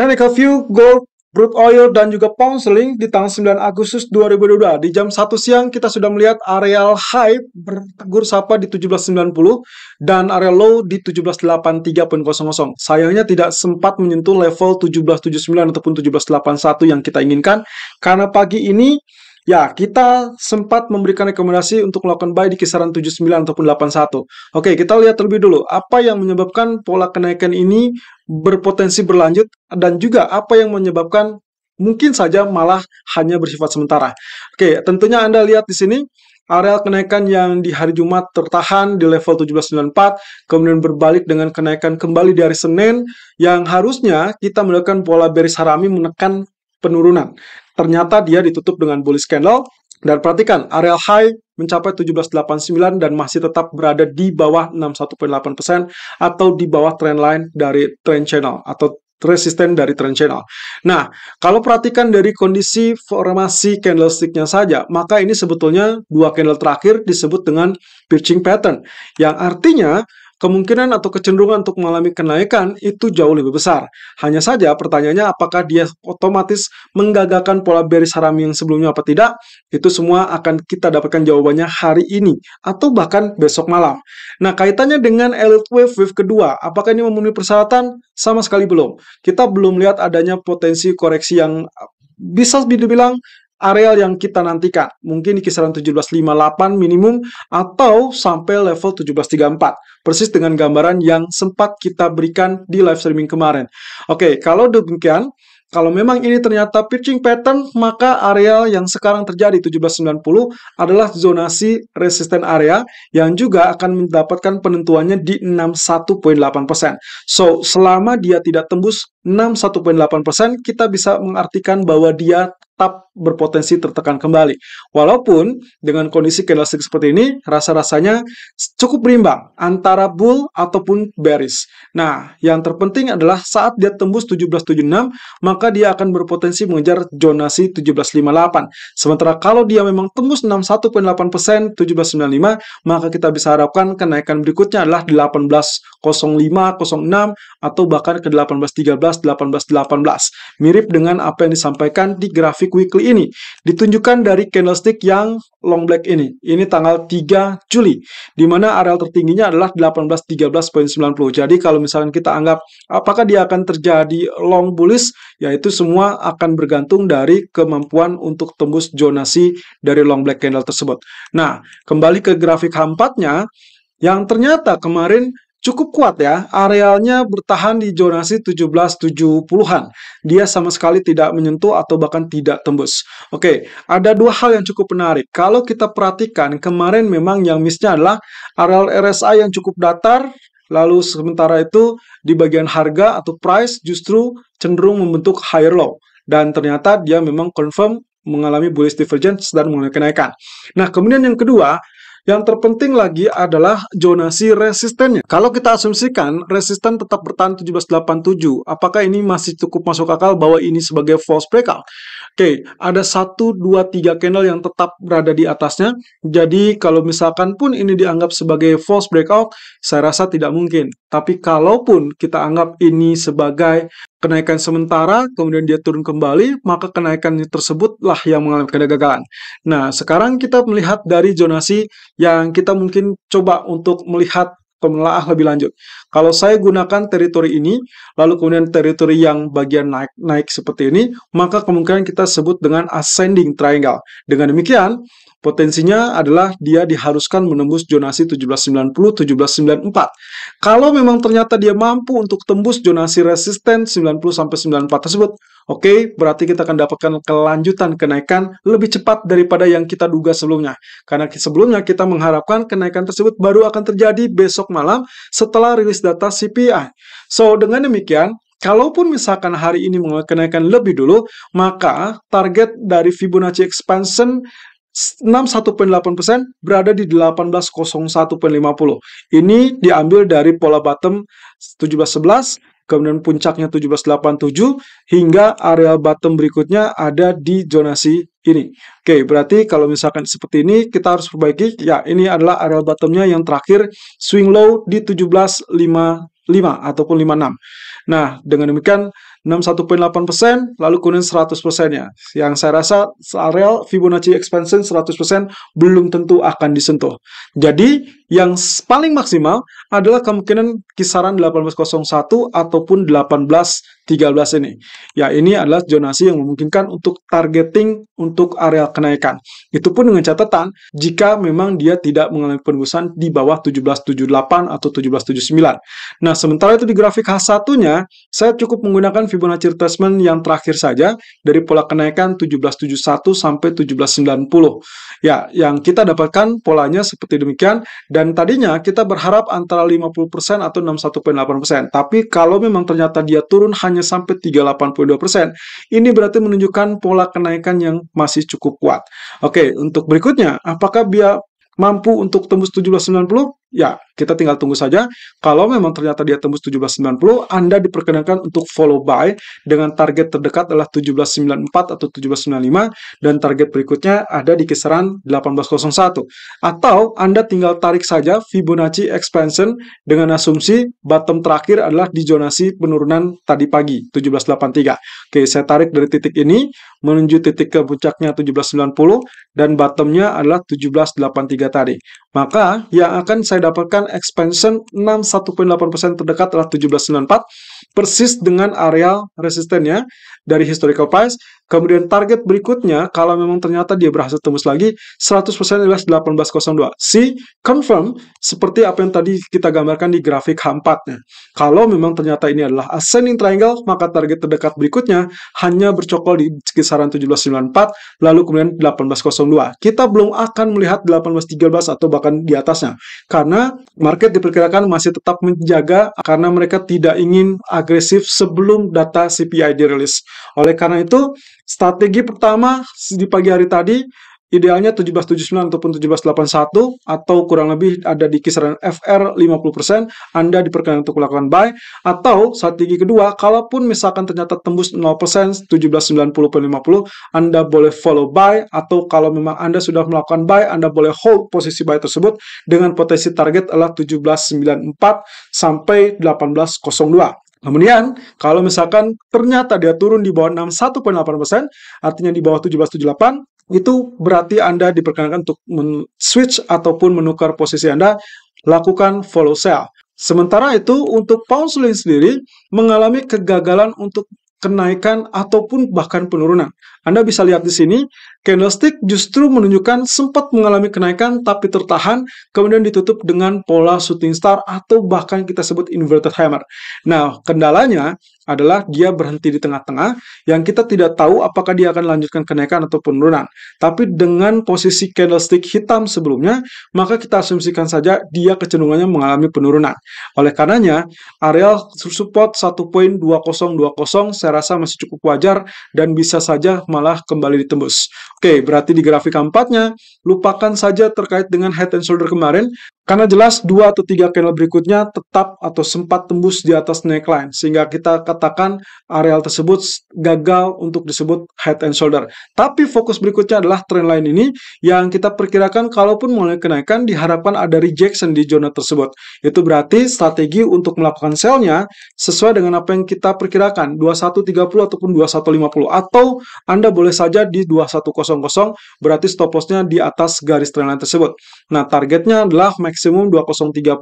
Technical view gold, crude oil, dan juga pound sterling di tanggal 9 Agustus 2022. Di jam 1 siang kita sudah melihat areal high bertegur sapa di 1790 dan area low di 1783.00. Sayangnya tidak sempat menyentuh level 1779 ataupun 1781 yang kita inginkan karena pagi ini Ya, kita sempat memberikan rekomendasi untuk melakukan buy di kisaran 79 ataupun 81. Oke, kita lihat terlebih dulu apa yang menyebabkan pola kenaikan ini berpotensi berlanjut dan juga apa yang menyebabkan mungkin saja malah hanya bersifat sementara. Oke, tentunya Anda lihat di sini areal kenaikan yang di hari Jumat tertahan di level 1794, kemudian berbalik dengan kenaikan kembali di hari Senin, yang harusnya kita melakukan pola bearish harami menekan penurunan. Ternyata dia ditutup dengan bullish candle. Dan perhatikan, area high mencapai 1789 dan masih tetap berada di bawah 61.8% atau di bawah trendline dari trend channel atau resisten dari trend channel. Nah, kalau perhatikan dari kondisi formasi candlesticknya saja, maka ini sebetulnya dua candle terakhir disebut dengan pitching pattern, yang artinya kemungkinan atau kecenderungan untuk mengalami kenaikan itu jauh lebih besar. Hanya saja pertanyaannya apakah dia otomatis menggagalkan pola bearish harami yang sebelumnya apa tidak? Itu semua akan kita dapatkan jawabannya hari ini atau bahkan besok malam. Nah, kaitannya dengan elite wave wave kedua, apakah ini memenuhi persyaratan? Sama sekali belum. Kita belum lihat adanya potensi koreksi yang bisa dibilang areal yang kita nantikan. Mungkin di kisaran 1758 minimum atau sampai level 1734. Persis dengan gambaran yang sempat kita berikan di live streaming kemarin. Oke, kalau demikian, kalau memang ini ternyata pitching pattern, maka area yang sekarang terjadi 1790 adalah zonasi resisten area yang juga akan mendapatkan penentuannya di 61.8%. So, selama dia tidak tembus 61.8%, kita bisa mengartikan bahwa dia tetap berpotensi tertekan kembali. Walaupun dengan kondisi candlestick seperti ini, rasa-rasanya cukup berimbang antara bull ataupun bearish. Nah, yang terpenting adalah saat dia tembus 1776, maka dia akan berpotensi mengejar zonasi 1758. Sementara kalau dia memang tembus 61.8% 1795, maka kita bisa harapkan kenaikan berikutnya adalah 1805, 06, atau bahkan ke 1813, 1818. Mirip dengan apa yang disampaikan di grafik grafik weekly ini ditunjukkan dari candlestick yang long black ini. Ini tanggal 3 Juli, di mana areal tertingginya adalah 1813.90. Jadi kalau misalkan kita anggap apakah dia akan terjadi long bullish, yaitu semua akan bergantung dari kemampuan untuk tembus zonasi dari long black candle tersebut. Nah, kembali ke grafik H4-nya, yang ternyata kemarin cukup kuat ya. Arealnya bertahan di zonasi 1770-an. Dia sama sekali tidak menyentuh atau bahkan tidak tembus. Oke, ada dua hal yang cukup menarik. Kalau kita perhatikan, kemarin memang yang missnya adalah areal RSI yang cukup datar, lalu sementara itu di bagian harga atau price justru cenderung membentuk higher low. Dan ternyata dia memang confirm mengalami bullish divergence dan mengalami kenaikan. Nah, kemudian yang kedua, yang terpenting lagi adalah zonasi resistennya. Kalau kita asumsikan resisten tetap bertahan 1787, apakah ini masih cukup masuk akal bahwa ini sebagai false breakout? Oke, ada 1, 2, 3 candle yang tetap berada di atasnya. Jadi kalau misalkan pun ini dianggap sebagai false breakout, saya rasa tidak mungkin. Tapi kalaupun kita anggap ini sebagai kenaikan sementara, kemudian dia turun kembali, maka kenaikan tersebutlah yang mengalami kegagalan. Nah, sekarang kita melihat dari zonasi yang kita mungkin coba untuk melihat pemelaah lebih lanjut. Kalau saya gunakan teritori ini, lalu kemudian teritori yang bagian naik-naik seperti ini, maka kemungkinan kita sebut dengan ascending triangle. Dengan demikian, Potensinya adalah dia diharuskan menembus zonasi 1790-1794. Kalau memang ternyata dia mampu untuk tembus zonasi resisten 90-94 tersebut, oke, okay, berarti kita akan dapatkan kelanjutan kenaikan lebih cepat daripada yang kita duga sebelumnya. Karena sebelumnya kita mengharapkan kenaikan tersebut baru akan terjadi besok malam setelah rilis data CPI. So, dengan demikian, Kalaupun misalkan hari ini mengalami kenaikan lebih dulu, maka target dari Fibonacci expansion 61.8% berada di 1801.50. Ini diambil dari pola bottom 1711, kemudian puncaknya 1787, hingga area bottom berikutnya ada di zonasi ini. Oke, berarti kalau misalkan seperti ini, kita harus perbaiki. Ya, ini adalah area bottomnya yang terakhir, swing low di 17.5 ataupun 56. Nah, dengan demikian 61.8%, lalu kemudian 100%-nya. Yang saya rasa areal Fibonacci expansion 100% belum tentu akan disentuh. Jadi, yang paling maksimal adalah kemungkinan kisaran 1801 ataupun 1813 ini. Ya, ini adalah zonasi yang memungkinkan untuk targeting untuk areal kenaikan. Itu pun dengan catatan jika memang dia tidak mengalami penembusan di bawah 1778 atau 1779. Nah, sementara itu di grafik H1-nya, saya cukup menggunakan Fibonacci retracement yang terakhir saja dari pola kenaikan 1771 sampai 1790. Ya, yang kita dapatkan polanya seperti demikian dan tadinya kita berharap antara 50% atau 61.8%. Tapi kalau memang ternyata dia turun hanya sampai 382%, ini berarti menunjukkan pola kenaikan yang masih cukup kuat. Oke, untuk berikutnya, apakah dia mampu untuk tembus 1790? Ya, kita tinggal tunggu saja. Kalau memang ternyata dia tembus 1790, Anda diperkenankan untuk follow buy dengan target terdekat adalah 1794 atau 1795 dan target berikutnya ada di kisaran 1801. Atau Anda tinggal tarik saja Fibonacci expansion dengan asumsi bottom terakhir adalah di zonasi penurunan tadi pagi 1783. Oke, saya tarik dari titik ini menuju titik ke puncaknya 1790 dan bottomnya adalah 1783 tadi. Maka yang akan saya dapatkan expansion 61.8% terdekat adalah 1794 persis dengan area resistennya dari historical price. Kemudian target berikutnya, kalau memang ternyata dia berhasil tembus lagi, 100% adalah 1802. Si confirm seperti apa yang tadi kita gambarkan di grafik H4-nya. Kalau memang ternyata ini adalah ascending triangle, maka target terdekat berikutnya hanya bercokol di kisaran 1794, lalu kemudian 1802. Kita belum akan melihat 1813 atau bahkan di atasnya. Karena market diperkirakan masih tetap menjaga karena mereka tidak ingin agresif sebelum data CPI dirilis. Oleh karena itu, strategi pertama di pagi hari tadi idealnya 1779 ataupun 1781 atau kurang lebih ada di kisaran FR 50%, Anda diperkenankan untuk melakukan buy atau strategi kedua, kalaupun misalkan ternyata tembus 0% 1790 per 50, Anda boleh follow buy atau kalau memang Anda sudah melakukan buy, Anda boleh hold posisi buy tersebut dengan potensi target adalah 1794 sampai 1802. Kemudian, kalau misalkan ternyata dia turun di bawah 61.8%, artinya di bawah 1778, itu berarti Anda diperkenankan untuk switch ataupun menukar posisi Anda, lakukan follow sell. Sementara itu, untuk pound sterling sendiri mengalami kegagalan untuk kenaikan ataupun bahkan penurunan. Anda bisa lihat di sini, candlestick justru menunjukkan sempat mengalami kenaikan tapi tertahan, kemudian ditutup dengan pola shooting star atau bahkan kita sebut inverted hammer. Nah, kendalanya adalah dia berhenti di tengah-tengah yang kita tidak tahu apakah dia akan lanjutkan kenaikan atau penurunan. Tapi dengan posisi candlestick hitam sebelumnya, maka kita asumsikan saja dia kecenderungannya mengalami penurunan. Oleh karenanya, area support 1.2020 saya rasa masih cukup wajar dan bisa saja malah kembali ditembus. Oke, berarti di grafik keempatnya, lupakan saja terkait dengan head and shoulder kemarin, karena jelas dua atau tiga candle berikutnya tetap atau sempat tembus di atas neckline sehingga kita katakan areal tersebut gagal untuk disebut head and shoulder. Tapi fokus berikutnya adalah trendline ini yang kita perkirakan kalaupun mulai kenaikan diharapkan ada rejection di zona tersebut. Itu berarti strategi untuk melakukan sellnya sesuai dengan apa yang kita perkirakan 2130 ataupun 2150 atau Anda boleh saja di 2100 berarti stop lossnya di atas garis trendline tersebut. Nah targetnya adalah max maksimum 2030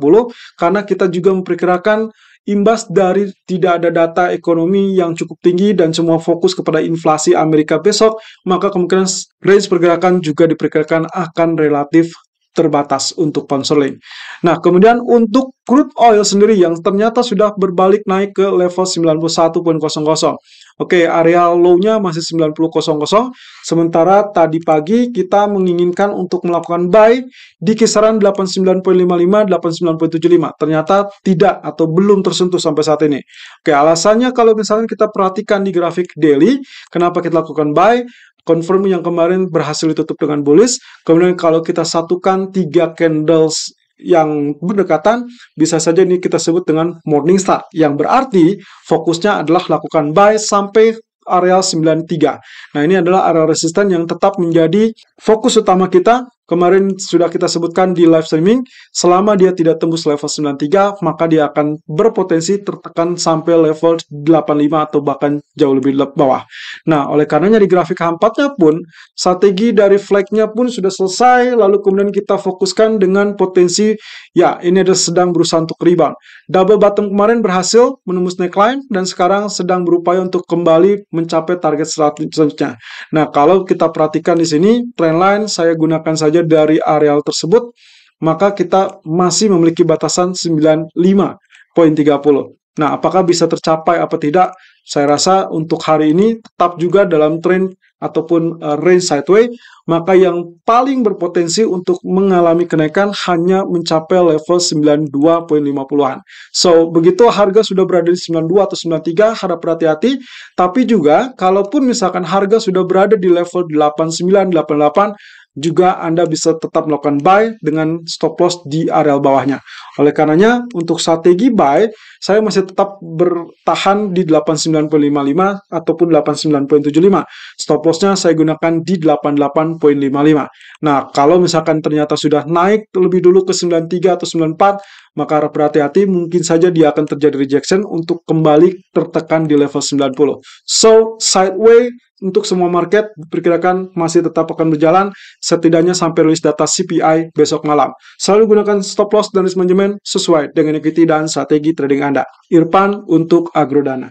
karena kita juga memperkirakan imbas dari tidak ada data ekonomi yang cukup tinggi dan semua fokus kepada inflasi Amerika besok, maka kemungkinan range pergerakan juga diperkirakan akan relatif terbatas untuk pound sterling. Nah, kemudian untuk crude oil sendiri yang ternyata sudah berbalik naik ke level 91.00. Oke, area low-nya masih 90.00, sementara tadi pagi kita menginginkan untuk melakukan buy di kisaran 89.55, 89.75. Ternyata tidak atau belum tersentuh sampai saat ini. Oke, alasannya kalau misalnya kita perhatikan di grafik daily, kenapa kita lakukan buy? Confirm yang kemarin berhasil ditutup dengan bullish. Kemudian kalau kita satukan tiga candles yang berdekatan, bisa saja ini kita sebut dengan morning star, yang berarti fokusnya adalah lakukan buy sampai area 93. Nah, ini adalah area resisten yang tetap menjadi fokus utama kita kemarin sudah kita sebutkan di live streaming, selama dia tidak tembus level 93, maka dia akan berpotensi tertekan sampai level 85 atau bahkan jauh lebih bawah. Nah, oleh karenanya di grafik H4-nya pun, strategi dari flag-nya pun sudah selesai, lalu kemudian kita fokuskan dengan potensi, ya ini ada sedang berusaha untuk rebound. Double bottom kemarin berhasil menembus neckline, dan sekarang sedang berupaya untuk kembali mencapai target selanjutnya. Nah, kalau kita perhatikan di sini, trendline saya gunakan saja dari areal tersebut, maka kita masih memiliki batasan 95.30. Nah, apakah bisa tercapai apa tidak? Saya rasa untuk hari ini tetap juga dalam trend ataupun uh, range sideway, maka yang paling berpotensi untuk mengalami kenaikan hanya mencapai level 92.50-an. So, begitu harga sudah berada di 92 atau 93, harap berhati-hati. Tapi juga, kalaupun misalkan harga sudah berada di level 89, 88, juga Anda bisa tetap melakukan buy dengan stop loss di areal bawahnya. Oleh karenanya, untuk strategi buy, saya masih tetap bertahan di 89.55 ataupun 89.75. Stop lossnya saya gunakan di 88.55. Nah, kalau misalkan ternyata sudah naik lebih dulu ke 93 atau 94, maka berhati-hati, mungkin saja dia akan terjadi rejection untuk kembali tertekan di level 90. So, sideway untuk semua market diperkirakan masih tetap akan berjalan setidaknya sampai rilis data CPI besok malam. Selalu gunakan stop loss dan risk management sesuai dengan equity dan strategi trading Anda. Irfan untuk Agrodana.